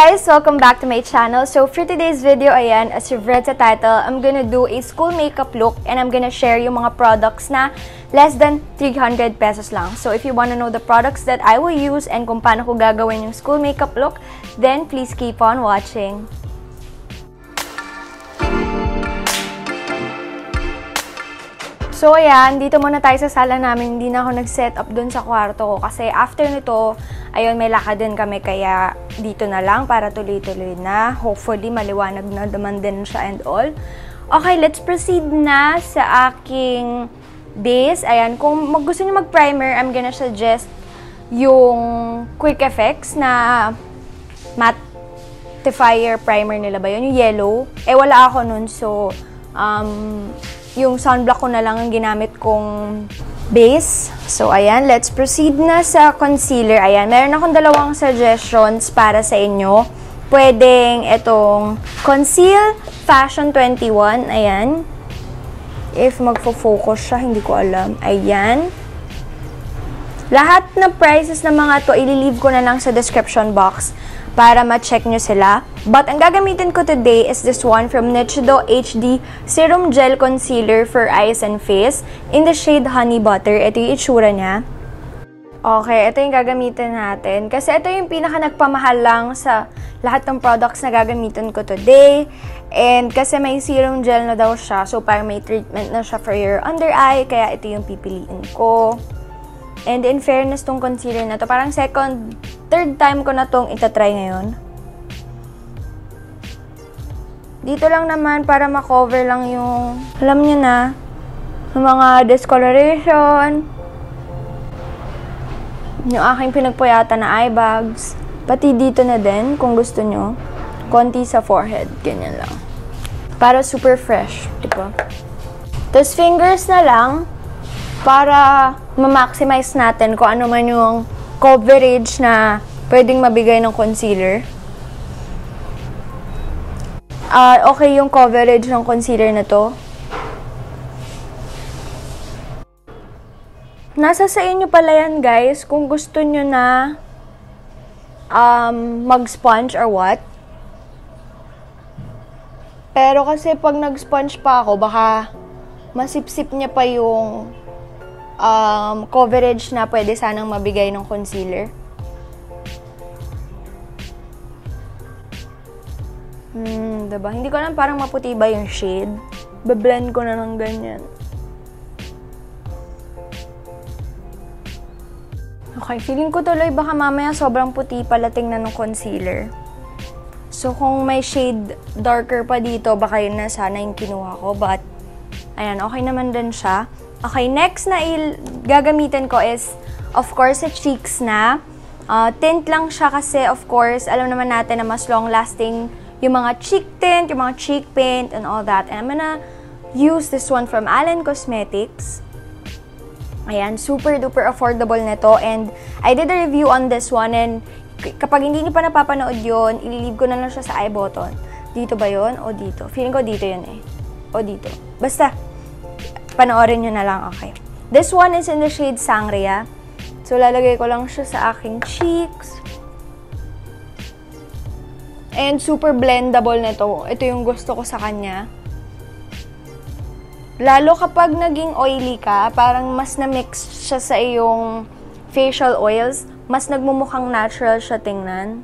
guys! Welcome back to my channel. So for today's video, ayan, as you've read sa title, I'm gonna do a school makeup look and I'm gonna share yung mga products na less than 300 pesos lang. So if you wanna know the products that I will use and kung paano ko gagawin yung school makeup look, then please keep on watching. So, ayan, dito muna tayo sa sala namin. Hindi na ako nag-set up dun sa kwarto ko. Kasi after nito, ayun, may lakad din kami. Kaya dito na lang para tuloy-tuloy na. Hopefully, maliwanag na naman din siya and all. Okay, let's proceed na sa aking base. Ayan, kung mag gusto niyo mag-primer, I'm gonna suggest yung Quick Effects na mattifier primer nila ba yun? Yung yellow. Eh, wala ako nun. So, um, yung sunblock ko na lang ang ginamit kong base. So, ayan, let's proceed na sa concealer. Ayan, meron akong dalawang suggestions para sa inyo. Pwedeng itong Conceal Fashion 21. Ayan. If magfo-focus siya, hindi ko alam. Ayan. Lahat ng prices ng mga to, ililive ko na lang sa description box para ma-check nyo sila. But ang gagamitin ko today is this one from Nichido HD Serum Gel Concealer for Eyes and Face in the shade Honey Butter. Ito yung itsura niya. Okay, ito yung gagamitin natin. Kasi ito yung pinaka nagpamahal lang sa lahat ng products na gagamitin ko today. And kasi may serum gel na daw siya, so parang may treatment na siya for your under eye, kaya ito yung pipiliin ko. And in fairness, tong concealer na to, parang second, third time ko na tong itatry ngayon. Dito lang naman para makover lang yung, alam niyo na, yung mga discoloration, yung aking pinagpuyata na eye bags, pati dito na din kung gusto nyo, konti sa forehead, ganyan lang. Para super fresh, di ba? Tapos fingers na lang, para ma-maximize natin kung ano man yung coverage na pwedeng mabigay ng concealer. Uh, okay yung coverage ng concealer na to. Nasa sa inyo pala yan, guys, kung gusto nyo na um, mag-sponge or what. Pero kasi pag nag-sponge pa ako, baka masipsip niya pa yung um, coverage na pwede sanang mabigay ng concealer. Hmm, diba? Hindi ko alam parang maputi ba yung shade. Be-blend ko na ng ganyan. Okay, feeling ko tuloy baka mamaya sobrang puti pala tingnan ng concealer. So, kung may shade darker pa dito, baka yun na sana yung kinuha ko. But, ayan, okay naman din siya. Okay, next na gagamitin ko is, of course, sa cheeks na. Uh, tint lang siya kasi, of course, alam naman natin na mas long-lasting yung mga cheek tint, yung mga cheek paint, and all that. And I'm gonna use this one from Allen Cosmetics. Ayan, super duper affordable nito. And I did a review on this one and kapag hindi niyo pa napapanood yun, ililib ko na lang siya sa i button. Dito ba yon O dito? Feeling ko dito yun eh. O dito. Basta, panoorin nyo na lang. Okay. This one is in the shade Sangria. So, lalagay ko lang siya sa aking cheeks. And super blendable nito. Ito yung gusto ko sa kanya. Lalo kapag naging oily ka, parang mas na-mix siya sa iyong facial oils, mas nagmumukhang natural siya tingnan.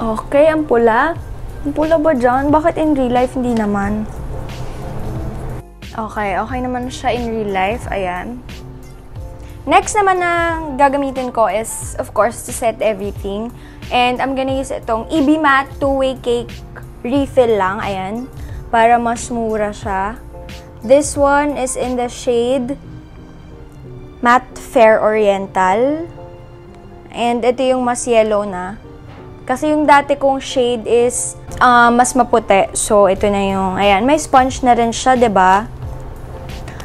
Okay, ang pula. Pula ba dyan? Bakit in real life hindi naman? Okay, okay naman siya in real life. Ayan. Next naman na gagamitin ko is, of course, to set everything. And I'm gonna use itong EB Matte Two-Way Cake Refill lang. Ayan. Para mas mura siya. This one is in the shade Matte Fair Oriental. And ito yung mas yellow na. Kasi yung dati kong shade is uh, mas maputi. So, ito na yung, ayan, may sponge na rin siya, ba diba?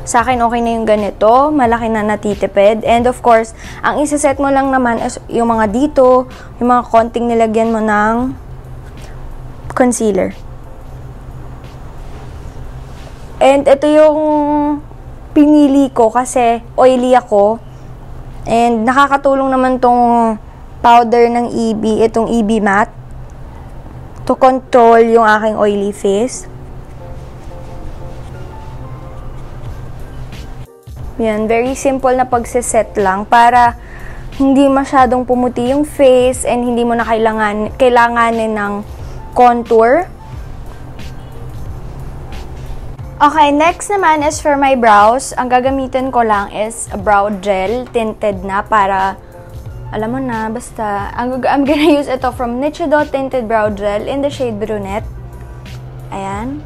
Sa akin, okay na yung ganito. Malaki na natitipid. And of course, ang isa-set mo lang naman is yung mga dito, yung mga konting nilagyan mo ng concealer. And ito yung pinili ko kasi oily ako. And nakakatulong naman tong powder ng EB, itong EB matte, to control yung aking oily face. Yan, very simple na pagsiset lang para hindi masyadong pumuti yung face and hindi mo na kailangan, kailanganin ng contour. Okay, next naman is for my brows. Ang gagamitin ko lang is a brow gel, tinted na para alam mo na, basta, I'm, gonna use ito from Nichido Tinted Brow Gel in the shade Brunette. Ayan.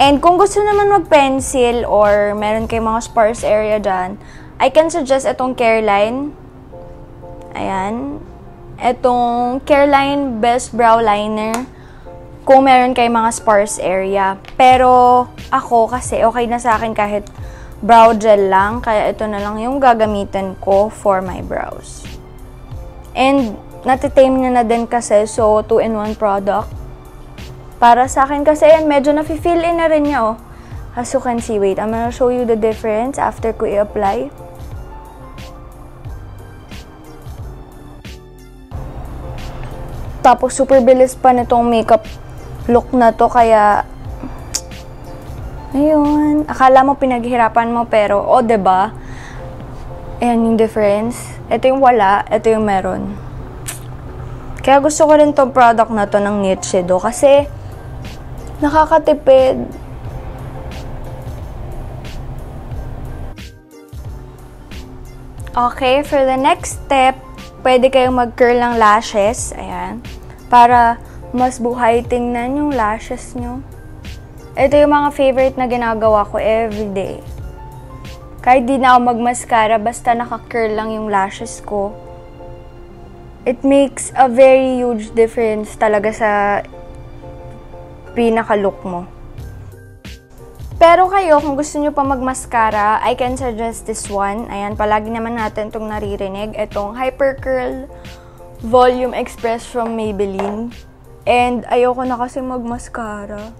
And kung gusto naman mag-pencil or meron kay mga sparse area dyan, I can suggest itong Careline. Ayan. Itong Careline Best Brow Liner kung meron kay mga sparse area. Pero ako kasi okay na sa akin kahit brow gel lang. Kaya ito na lang yung gagamitin ko for my brows. And, natitame niya na din kasi, so, 2-in-1 product. Para sa akin kasi, medyo nafe-fill in na rin niya, oh. As you can see, wait, I'm gonna show you the difference after ko i-apply. Tapos, super bilis pa nitong makeup look na to, kaya, ayun, akala mo pinaghirapan mo, pero, oh, ba diba? Ayan yung difference. Ito yung wala, ito yung meron. Kaya gusto ko rin tong product na to ng Nichido kasi nakakatipid. Okay, for the next step, pwede kayong mag-curl ng lashes. Ayan. Para mas buhay tingnan yung lashes nyo. Ito yung mga favorite na ginagawa ko everyday. Kahit di na ako magmascara, basta naka-curl lang yung lashes ko. It makes a very huge difference talaga sa pinaka-look mo. Pero kayo, kung gusto nyo pa magmascara, I can suggest this one. Ayan, palagi naman natin itong naririnig. Itong Hyper Curl Volume Express from Maybelline. And ayoko na kasi magmascara.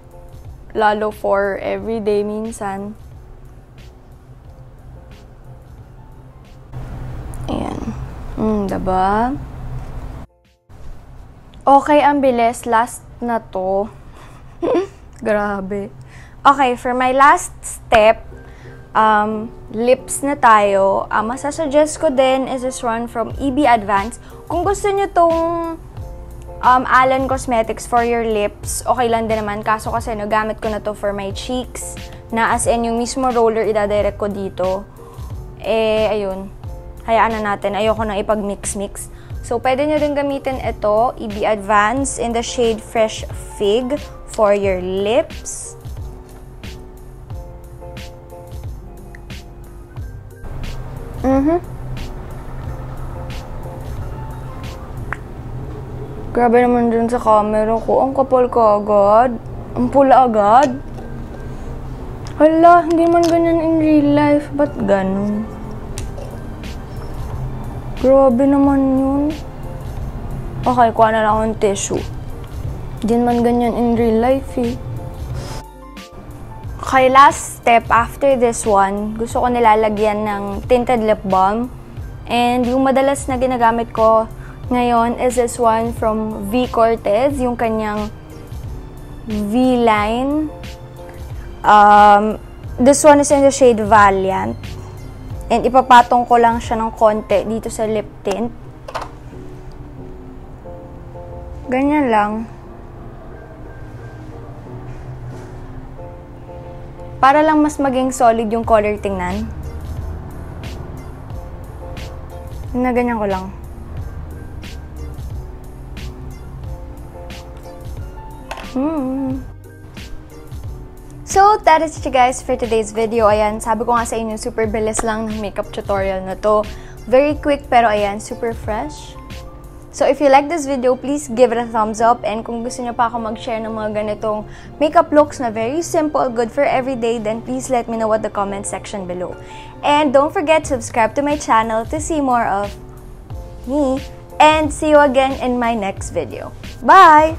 Lalo for everyday minsan. Mm, diba? Okay, ang bilis. Last na to. Grabe. Okay, for my last step, um, lips na tayo. Um, masasuggest ko din is this one from EB Advance. Kung gusto nyo tong um, Allen Cosmetics for your lips, okay lang din naman. Kaso kasi nagamit ko na to for my cheeks. Na as in, yung mismo roller idadirect ko dito. Eh, ayun hayaan na natin. Ayoko na ipag-mix-mix. So, pwede nyo rin gamitin ito, EB Advance in the shade Fresh Fig for your lips. Mm-hmm. Grabe naman dun sa camera ko. Ang kapal ko agad. Ang pula agad. Hala, hindi man ganyan in real life. Ba't ganun? Grabe naman yun. Okay, kuha na lang akong tissue. Di man ganyan in real life eh. Okay, last step after this one, gusto ko nilalagyan ng tinted lip balm. And yung madalas na ginagamit ko ngayon is this one from V Cortez, yung kanyang V-line. Um, this one is in the shade Valiant. And ipapatong ko lang siya ng konti dito sa lip tint. Ganyan lang. Para lang mas maging solid yung color tingnan. Na ganyan ko lang. Hmm. So, that is it guys for today's video. Ayan, sabi ko nga sa inyo, super bilis lang ng makeup tutorial na to. Very quick, pero ayan, super fresh. So, if you like this video, please give it a thumbs up. And kung gusto niyo pa ako mag-share ng mga ganitong makeup looks na very simple, good for everyday, then please let me know at the comment section below. And don't forget to subscribe to my channel to see more of me. And see you again in my next video. Bye!